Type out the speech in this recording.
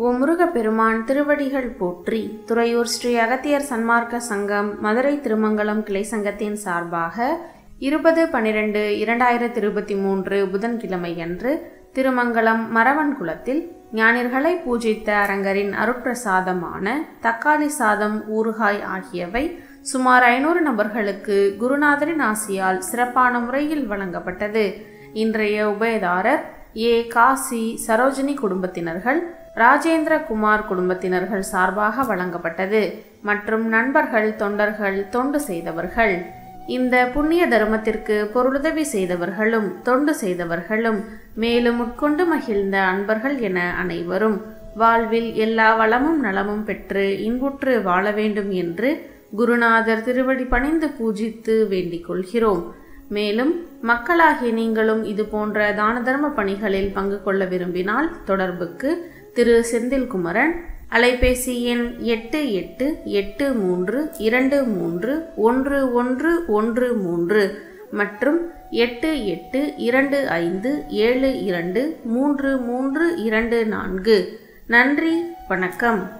ஓ முருகப்பெருமான் திருவடிகள் போற்றி துறையூர் ஸ்ரீ அகத்தியர் சன்மார்க்க சங்கம் மதுரை திருமங்கலம் கிளை சங்கத்தின் சார்பாக இருபது பனிரெண்டு இரண்டாயிரத்தி இருபத்தி மூன்று புதன்கிழமையன்று திருமங்கலம் மரவன் குளத்தில் ஞானியர்களை பூஜித்த அரங்கரின் அருட்பிரசாதமான தக்காளி சாதம் ஊறுகாய் ஆகியவை சுமார் ஐநூறு நபர்களுக்கு குருநாதரின் ஆசியால் சிறப்பான முறையில் வழங்கப்பட்டது. இன்றைய உபயதாரர் ஏ. காசி சரோஜினி குடும்பத்தினர்கள் ராஜேந்திர குமார் குடும்பத்தினர்கள் சார்பாக வழங்கப்பட்டது மற்றும் நண்பர்கள் தொண்டர்கள் தொண்டு செய்தவர்கள். இந்த புண்ணிய தர்மத்திற்கு பொருளுதவி செய்தவர்களும் தொண்டு செய்தவர்களும் மேலும் உட்கொண்டு மகிழ்ந்த அன்பர்கள் என அனைவரும் வாழ்வில் எல்லா வளமும் நலமும் பெற்று இன்புற்று வாழ வேண்டும் என்று குருநாதர் திருவடி பணிந்து பூஜித்து வேண்டிக் கொள்கிறோம். மேலும் மக்களாகிய நீங்களும் இது போன்ற தான தர்ம பணிகளில் பங்கு கொள்ள விரும்பினால் தொடர்புக்கு திரு. செந்தில்குமரன் அலைபேசி எண் எட்டு எட்டு எட்டு மூன்று இரண்டு மூன்று ஒன்று ஒன்று ஒன்று மூன்று மற்றும் எட்டு எட்டு இரண்டு ஐந்து ஏழு இரண்டு மூன்று மூன்று இரண்டு நான்கு. நன்றி வணக்கம்.